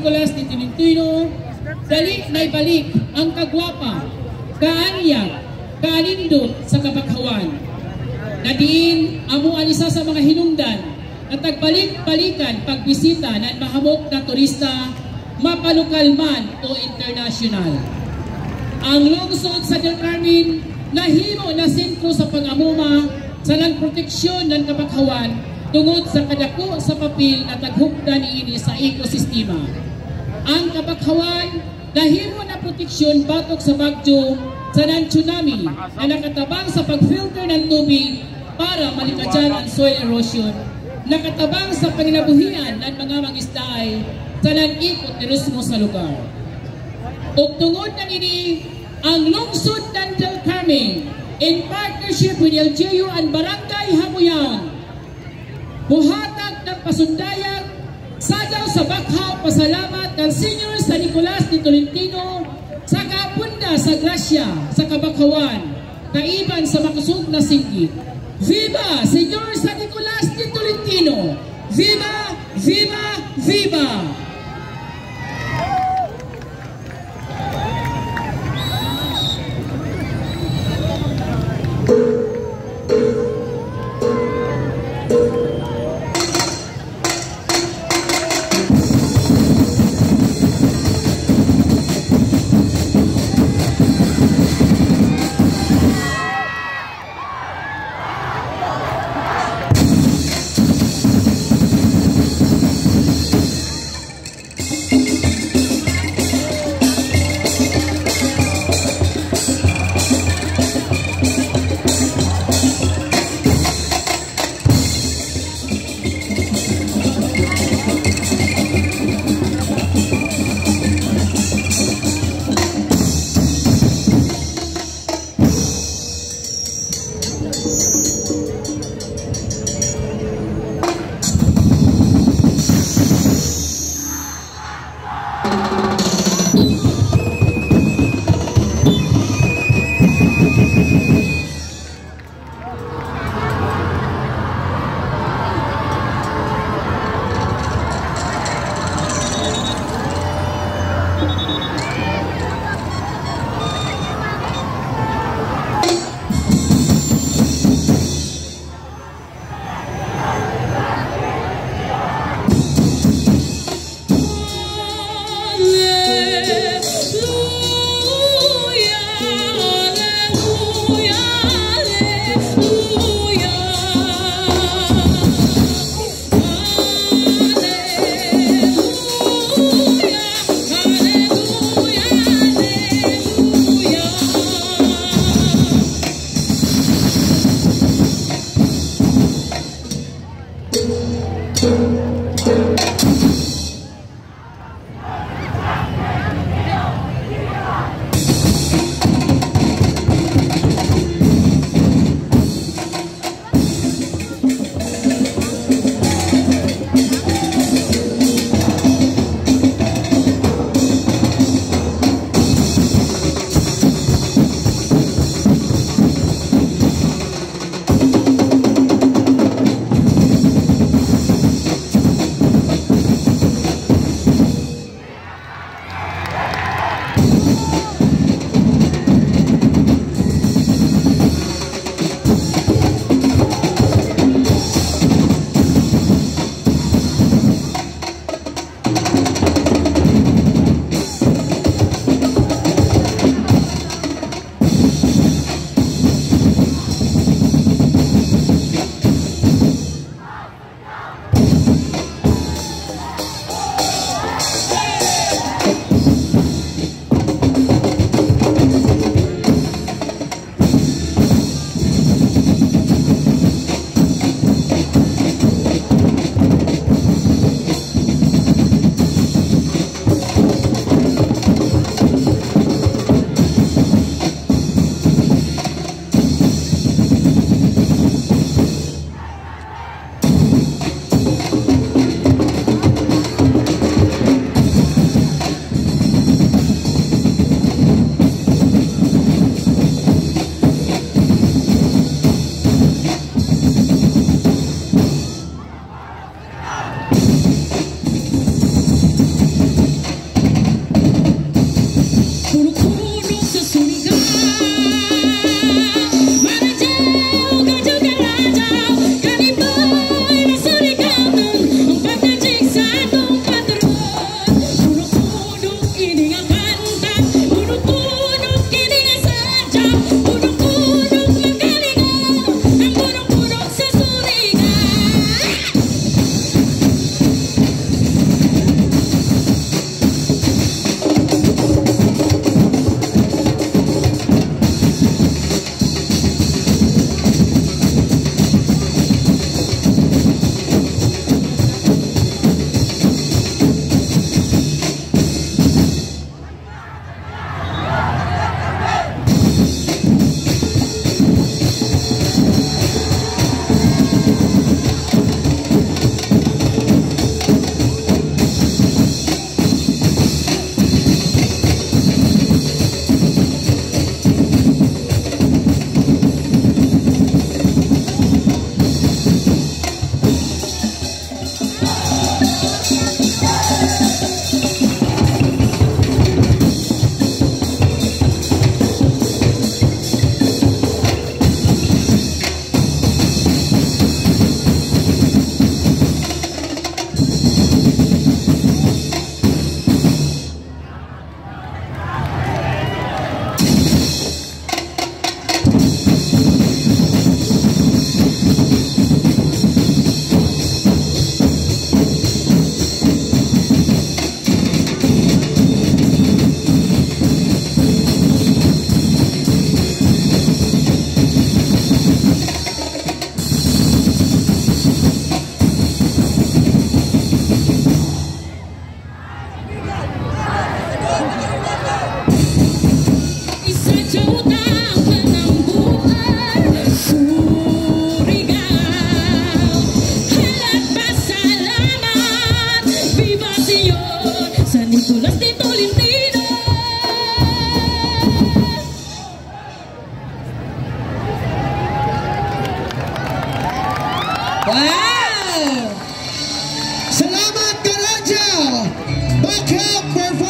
Nicolas ni Tolentino, dali na ibalik ang kagwapa, kaanyag, kaanindot sa kabakhawan. Na diin amo ang isa sa mga hinungdan na tagbalik-balikan pagbisita ng mahamok na turista, mapalokal man o international. Ang lungsod sa Del Carmen nahimo na sentro sa pag-amuma sa proteksyon ng kabakhawan tungod sa kadako sa papel na taghugda niini sa ekosistema. Ang kabakhawan nahimo na proteksyon batok sa bagyo sa ng tsunami na nakatabang sa pag-filter ng tubig para malikadyan ang soil erosion, nakatabang sa panginabuhian ng mga mangisdaay sa nan-ikot sa lugar. O tungod na nini ang lungsod ng Del Carmen in partnership with LGU and Barangay Habuyan buhatag ng pasundayang sadaw sa bakhaw pasalamat ng Senior sa Nicolas de Tolentino sa kapunda sa Gracia sa Kabakhawan kaiban sa makusog na singgit. Viva Senyor San Nicolas de Tolentino! Viva! Viva! Viva! Wow! Salamat Karadya! Backup Performing